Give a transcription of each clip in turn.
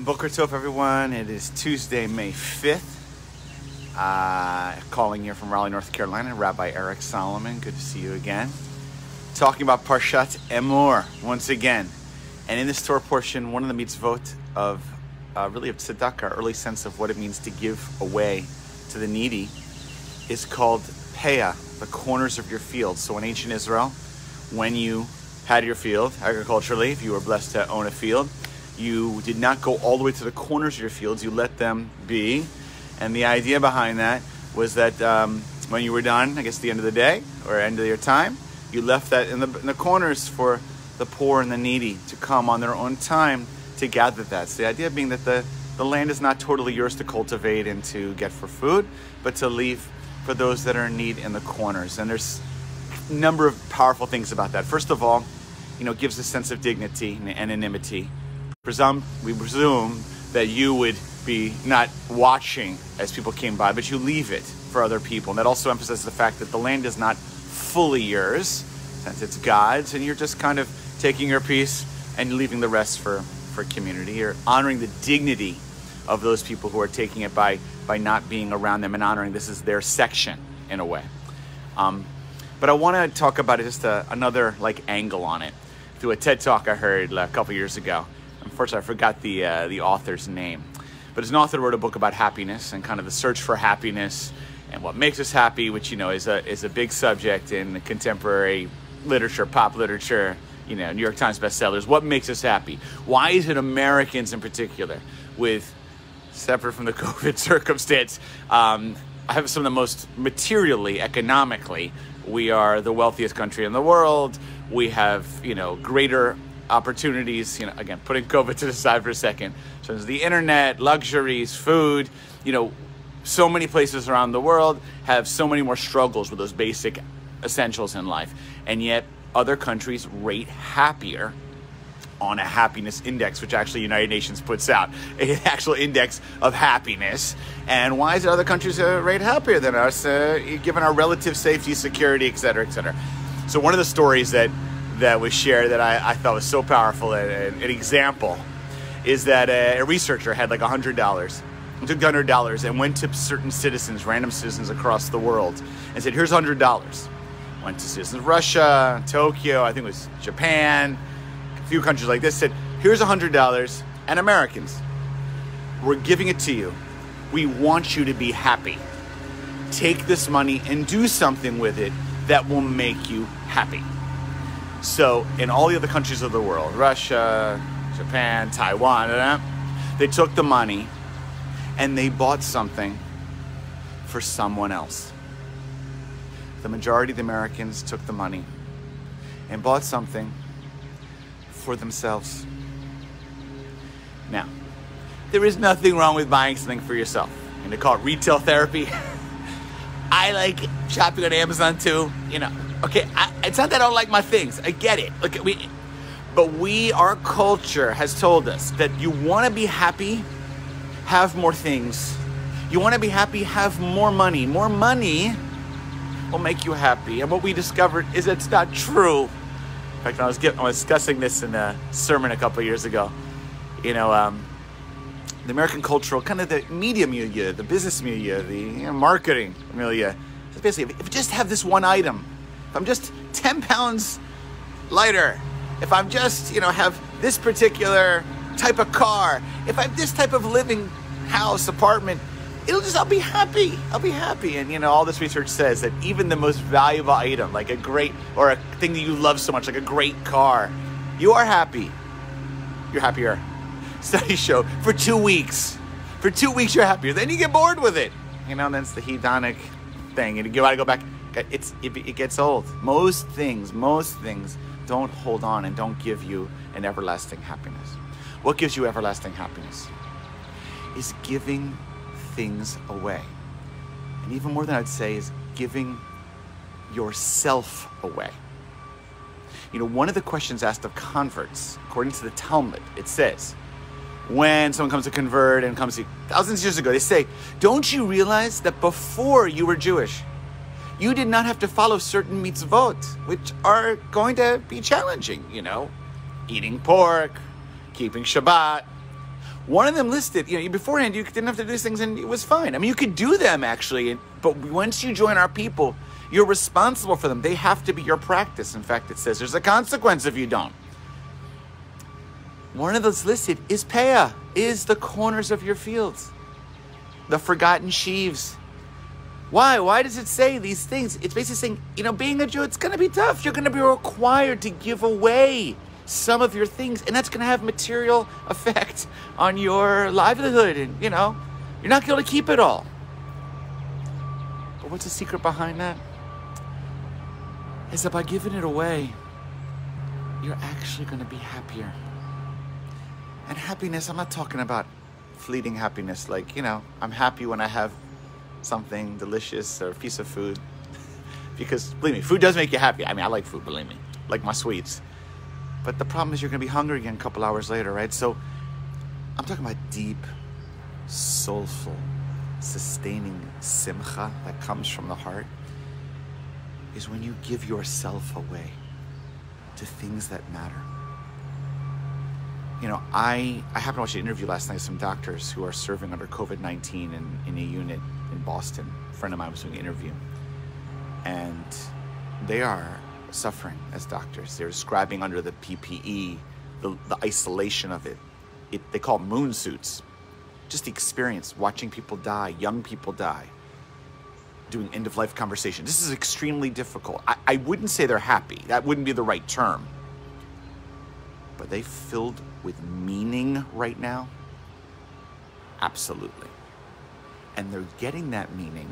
Boker Tov, everyone. It is Tuesday, May 5th. Uh, calling here from Raleigh, North Carolina, Rabbi Eric Solomon. Good to see you again. Talking about Parshat Emor once again. And in this Torah portion, one of the mitzvot of uh, really of tzedakah, early sense of what it means to give away to the needy, is called peah, the corners of your field. So in ancient Israel, when you had your field agriculturally, if you were blessed to own a field, you did not go all the way to the corners of your fields. You let them be. And the idea behind that was that um, when you were done, I guess the end of the day or end of your time, you left that in the, in the corners for the poor and the needy to come on their own time to gather that. So the idea being that the, the land is not totally yours to cultivate and to get for food, but to leave for those that are in need in the corners. And there's a number of powerful things about that. First of all, you know, gives a sense of dignity and anonymity. Presume, we presume that you would be not watching as people came by, but you leave it for other people. And that also emphasizes the fact that the land is not fully yours, since it's God's, and you're just kind of taking your piece and leaving the rest for, for community. You're honoring the dignity of those people who are taking it by, by not being around them and honoring this is their section in a way. Um, but I want to talk about just a, another like angle on it through a TED talk I heard a couple years ago. Unfortunately, I forgot the uh, the author's name, but it's an author who wrote a book about happiness and kind of the search for happiness and what makes us happy, which you know is a is a big subject in contemporary literature, pop literature. You know, New York Times bestsellers. What makes us happy? Why is it Americans in particular, with separate from the COVID circumstance, um, have some of the most materially, economically, we are the wealthiest country in the world. We have, you know, greater opportunities, you know, again, putting COVID to the side for a second. So there's the internet, luxuries, food, you know, so many places around the world have so many more struggles with those basic essentials in life. And yet other countries rate happier on a happiness index, which actually United Nations puts out, an actual index of happiness. And why is it other countries uh, rate happier than us, uh, given our relative safety, security, et cetera, et cetera? So one of the stories that that was shared that I, I thought was so powerful, an, an example, is that a, a researcher had like hundred dollars, took hundred dollars and went to certain citizens, random citizens across the world, and said, "Here's hundred dollars." Went to citizens of Russia, Tokyo, I think it was Japan, a few countries like this. Said, "Here's hundred dollars," and Americans, we're giving it to you. We want you to be happy. Take this money and do something with it that will make you happy. So, in all the other countries of the world, Russia, Japan, Taiwan, they took the money and they bought something for someone else. The majority of the Americans took the money and bought something for themselves. Now, there is nothing wrong with buying something for yourself. And they call it retail therapy. I like shopping on Amazon too, you know. Okay, I, it's not that I don't like my things. I get it. Look, we, but we, our culture has told us that you want to be happy, have more things. You want to be happy, have more money. More money will make you happy. And what we discovered is it's not true. In fact, I was, I was discussing this in a sermon a couple years ago. You know, um, the American cultural, kind of the media milieu, the business milieu, the you know, marketing milieu. So basically, if you just have this one item, if I'm just 10 pounds lighter, if I'm just, you know, have this particular type of car, if I have this type of living house, apartment, it'll just, I'll be happy. I'll be happy. And, you know, all this research says that even the most valuable item, like a great, or a thing that you love so much, like a great car, you are happy. You're happier. Studies show for two weeks. For two weeks, you're happier. Then you get bored with it. You know, and that's the hedonic thing. And you gotta go back Uh, it's it, it gets old. Most things, most things don't hold on and don't give you an everlasting happiness. What gives you everlasting happiness? Is giving things away. And even more than I'd say is giving yourself away. You know, one of the questions asked of converts, according to the Talmud, it says, when someone comes to convert and comes to thousands of years ago, they say, Don't you realize that before you were Jewish, you did not have to follow certain mitzvot, which are going to be challenging, you know, eating pork, keeping Shabbat. One of them listed, you know, beforehand you didn't have to do these things and it was fine. I mean, you could do them actually, but once you join our people, you're responsible for them. They have to be your practice. In fact, it says there's a consequence if you don't. One of those listed is Peah, is the corners of your fields, the forgotten sheaves. Why? Why does it say these things? It's basically saying, you know, being a Jew, it's going to be tough. You're going to be required to give away some of your things, and that's going to have material effect on your livelihood. And, you know, you're not going to keep it all. But what's the secret behind that? Is that by giving it away, you're actually going to be happier. And happiness, I'm not talking about fleeting happiness, like, you know, I'm happy when I have something delicious or a piece of food. because, believe me, food does make you happy. I mean, I like food, believe me, like my sweets. But the problem is you're going to be hungry again a couple hours later, right? So I'm talking about deep, soulful, sustaining simcha that comes from the heart is when you give yourself away to things that matter. You know, I, I happened to watch an interview last night of some doctors who are serving under COVID 19 in, in a unit in Boston. A friend of mine was doing an interview. And they are suffering as doctors. They're describing under the PPE the, the isolation of it. it. They call it moon suits. Just the experience, watching people die, young people die, doing end of life conversation. This is extremely difficult. I, I wouldn't say they're happy. That wouldn't be the right term. But they filled with meaning right now? Absolutely. And they're getting that meaning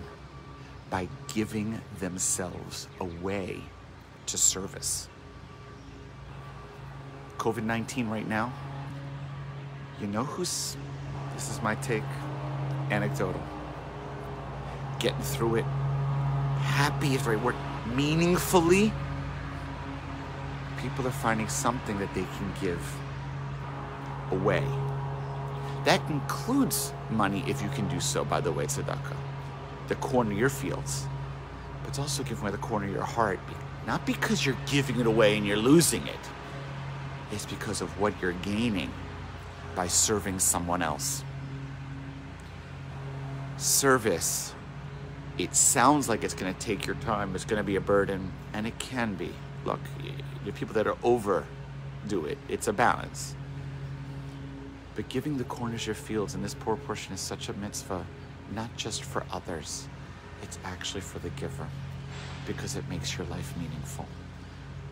by giving themselves away to service. COVID 19 right now, you know who's, this is my take, anecdotal, getting through it, happy is the right word, meaningfully. People are finding something that they can give away. That includes money if you can do so, by the way, tzedakah. The corn of your fields. But it's also giving away the corner of your heart not because you're giving it away and you're losing it. It's because of what you're gaining by serving someone else. Service, it sounds like it's going to take your time, it's going to be a burden, and it can be. Look, the people that are over do it, it's a balance. But giving the corners your fields in this poor portion is such a mitzvah, not just for others, it's actually for the giver because it makes your life meaningful.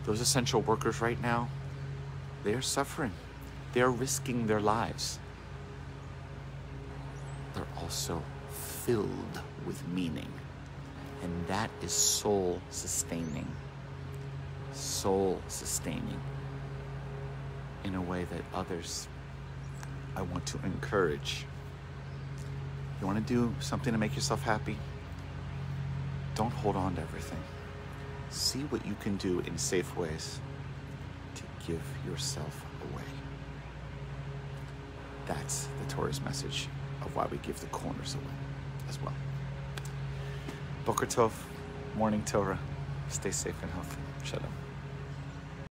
Those essential workers right now, they are suffering. They are risking their lives. They're also filled with meaning. And that is soul sustaining. Soul sustaining in a way that others I want to encourage. You want to do something to make yourself happy? Don't hold on to everything. See what you can do in safe ways to give yourself away. That's the Torah's message of why we give the corners away as well. Boker Tov, morning Torah. Stay safe and healthy. Shalom.